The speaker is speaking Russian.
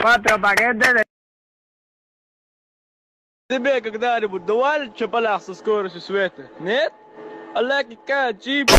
Cuatro paquetes de... Тебе когда-нибудь давали чапаля со скоростью света? Нет? Олег, какая чип?